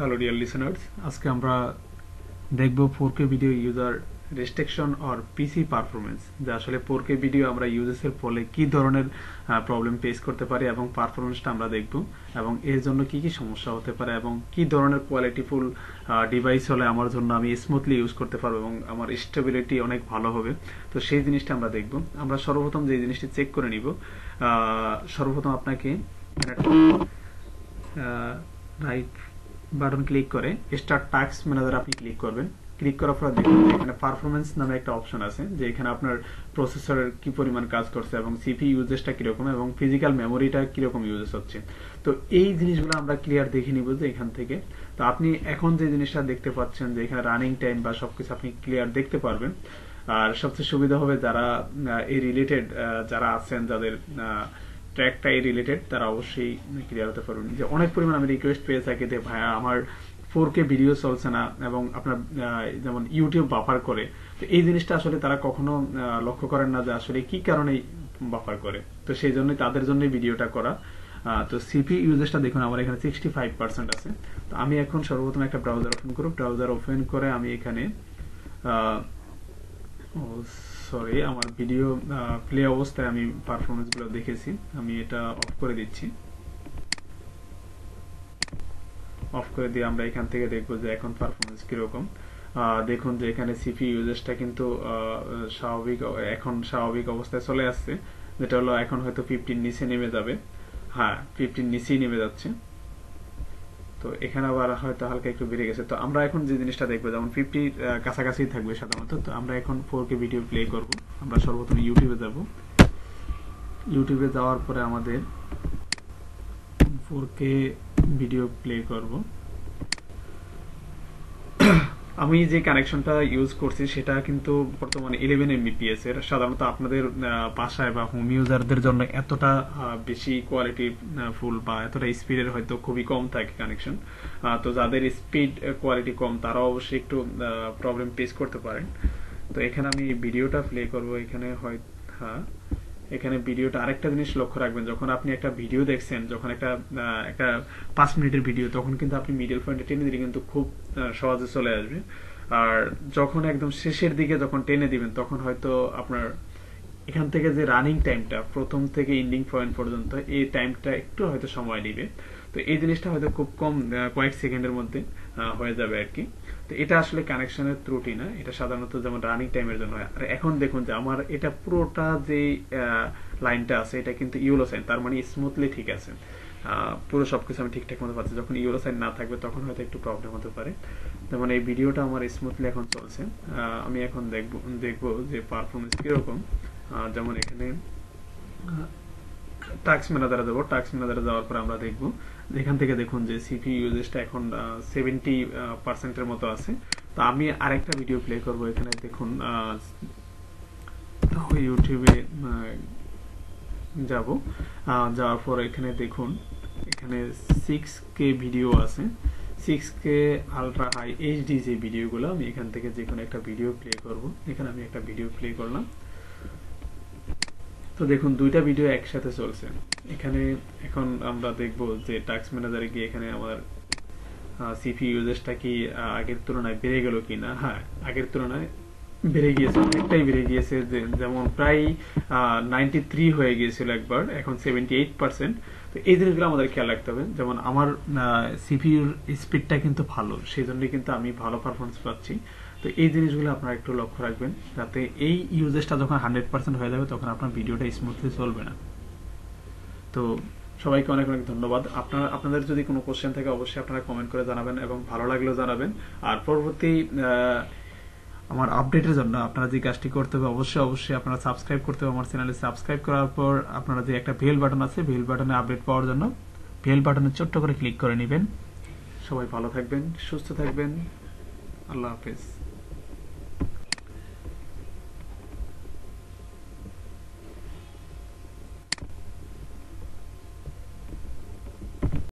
Hello dear listeners আজকে আমরা দেখব four K video user restriction or PC performance যে আসলে ফোর কে ভিডিও আমরা ইউজেসের ফলে কি ধরনের প্রবলেম ফেস করতে পারি এবং পারফরমেন্সটা আমরা দেখব এবং এর জন্য কি কি সমস্যা হতে পারে এবং কি ধরনের কোয়ালিটিফুল ডিভাইস হলে আমার জন্য আমি স্মুথলি ইউজ করতে পারব এবং আমার স্টেবিলিটি অনেক ভালো হবে। তো সেই জিনিসটা আমরা দেখব। আমরা সর্বপ্রথম যে জিনিসটি চেক করে নিব সর্বপ্রথম আপনাকে রাইট বাটন ক্লিক করে স্টার্ট টাস্ক ম্যানেজার আপনি ক্লিক করবেন। ক্লিক করার পর দেখুন এখানে পারফরমেন্স নামে একটা অপশন আছে, যে এখানে আপনার প্রসেসরের কি পরিমাণ কাজ করছে এবং সিপি ইউজেসটা কীরকম এবং ফিজিক্যাল মেমোরিটা কীরকম ইউজেস হচ্ছে। তো এই জিনিসগুলো আমরা ক্লিয়ার দেখে নিব যে এখান থেকে। তো আপনি এখন যে জিনিসটা দেখতে পাচ্ছেন যে এখানে রানিং টাইম বা সবকিছু আপনি ক্লিয়ার দেখতে পারবেন। আর সবচেয়ে সুবিধা হবে যারা এই রিলেটেড যারা আছেন, যাদের ট্র্যাকটা এই রিলেটেড তারা অবশ্যই ক্লিয়ার হতে পারবেন যে অনেক পরিমাণ আমি রিকোয়েস্ট পেয়ে থাকি যে, ভাইয়া, আমার ফোর কে ভিডিও চলছে না এবং আপনার যেমন ইউটিউব বাফার করে। তো এই জিনিসটা আসলে তারা কখনো লক্ষ্য করেন না যে আসলে কি কারণে বাফার করে। তো সেই জন্যই তাদের জন্যই ভিডিওটা করা। তো সিপি ইউজেসটা দেখুন, আমার এখানে সিক্সটি ফাইভ পার্সেন্ট আছে। তো আমি এখন সর্বপ্রথম একটা ব্রাউজার ওপেন করব ব্রাউজার ওপেন করে আমি এখানে সরি আমার ভিডিও প্লে অবস্থায় আমি পারফরমেন্সগুলো দেখেছি। আমি এটা অফ করে দিচ্ছি। অফ করে দিয়ে আমরা এখান থেকে দেখব যে এখন পারফরমেন্স কীরকম। দেখুন যে এখানে সিপি ইউজেসটা কিন্তু স্বাভাবিক, এখন স্বাভাবিক অবস্থায় চলে আসছে। যেটা হলো এখন হয়তো ফিফটিন নিচে নেমে যাবে। হ্যাঁ ফিফটিন নিচেই নেমে যাচ্ছে। তো এখানে আবার হয়তো হালকা একটু বেড়ে গেছে। তো আমরা এখন যে জিনিসটা দেখব, যেমন ফিফটি কাছাকাছি থাকবে সাধারণত, তো আমরা এখন ফোর কে ভিডিও প্লে করব। আমরা সর্বপ্রথম ইউটিউবে যাব। ইউটিউবে যাওয়ার পরে আমাদের ফোর কে ভিডিও প্লে করব। আমি যে কানেকশনটা ইউজ করছি সেটা কিন্তু বর্তমানে ইলেভেন এমবিপিএস এর। সাধারণত আপনাদের বাসায় বা হোম ইউজারদের জন্য এতটা বেশি কোয়ালিটি ফুল বা এতটা স্পিডের হয়তো খুবই কম থাকে কানেকশন তো যাদের স্পিড কোয়ালিটি কম তারা অবশ্যই একটু প্রবলেম ফেস করতে পারেন। তো এখানে আমি ভিডিওটা প্লে করব। এখানে হয় হ্যাঁ। এখানে ভিডিওটা আরেকটা জিনিস লক্ষ্য রাখবেন, যখন আপনি একটা ভিডিও দেখছেন, যখন একটা একটা পাঁচ মিনিটের ভিডিও, তখন কিন্তু আপনি মিডিল পয়েন্টে টেনে দিলে কিন্তু খুব সহজে চলে আসবে। আর যখন একদম শেষের দিকে যখন টেনে দিবেন, তখন হয়তো আপনার এখান থেকে যে রানিং টাইমটা প্রথম থেকে এন্ডিং পয়েন্ট পর্যন্ত, এই টাইমটা একটু হয়তো সময় নিবে। তো এই জিনিসটা হয়তো খুব কম কয়েক সেকেন্ডের মধ্যে হয়ে যাবে আর কি। তো এটা আসলে কানেকশনের ত্রুটি না, এটা সাধারণত যেমন রানিং টাইমের জন্য হয়। আর এখন দেখুন যে আমার এটা পুরোটা যে লাইনটা আছে, এটা কিন্তু ইউলো সাইন তার মানে স্মুথলি ঠিক আছে। পুরো সবকিছু আমি ঠিকঠাক মতো পাচ্ছি যখন ইউলো সাইন না থাকবে, তখন হয়তো একটু প্রবলেম হতে পারে। যেমন এই ভিডিওটা আমার স্মুথলি এখন চলছে। আমি এখন দেখব দেখব যে পারফরমেন্স কীরকম। যেমন এখানে টাক্স ম্যানেজারে যাব টাক্স ম্যানেজারে যাওয়ার পর আমরা দেখব। এখান থেকে দেখুন যে সিপি ইউজেসটা এখন সেভেন্টি পার্সেন্টের মতো আছে। তো আমি আরেকটা ভিডিও প্লে করব এখানে, দেখুন ইউটিউবে যাব। যাওয়ার পর এখানে দেখুন, এখানে সিক্স কে ভিডিও আছে। Six K ultra high HD যে ভিডিওগুলো আমি এখান থেকে যে কোনো একটা ভিডিও প্লে করব। এখানে আমি একটা ভিডিও প্লে করলাম। তো দেখুন, দুইটা ভিডিও একসাথে চলছে। এখানে এখন আমরা দেখব যে টাস্ক ম্যানেজারে গিয়ে এখানে আমার সিপি ইউজেসটা কি আগের তুলনায় বেড়ে গেল কিনা হ্যাঁ আগের তুলনায় বেড়ে গিয়েছে, অনেকটাই বেড়ে গিয়েছে। যেমন প্রায় নাইনটি থ্রি হয়ে গিয়েছিল একবার, এখন সেভেন্টি এইট পার্সেন্ট তো এই জিনিসগুলো আমাদের খেয়াল রাখতে হবে। যেমন আমার সিপিউর স্পিডটা কিন্তু ভালো, সেই জন্যই কিন্তু আমি ভালো পারফরমেন্স পাচ্ছি। তো এই জিনিসগুলো আপনারা একটু লক্ষ্য রাখবেন, যাতে এই ইউজেসটা যখন হান্ড্রেড পার্সেন্ট হয়ে যাবে, তখন আপনার ভিডিওটা স্মুথলি চলবে না। তো সবাইকে অনেক অনেক ধন্যবাদ। আপনারা, আপনাদের যদি কোনো কোশ্চেন থাকে, অবশ্যই আপনারা কমেন্ট করে জানাবেন এবং ভালো লাগলেও জানাবেন। আর পরবর্তী আমার আপডেটের জন্য আপনারা যে কাজটি করতে হবে, অবশ্যই অবশ্যই আপনারা সাবস্ক্রাইব করতে হবে আমার চ্যানেলে সাবস্ক্রাইব করার পর আপনারা যে একটা বেল বাটন আছে বেল বাটনে আপডেট পাওয়ার জন্য বেল বাটনে ছোট্ট করে ক্লিক করে নেবেন। সবাই ভালো থাকবেন, সুস্থ থাকবেন। আল্লাহ হাফেজ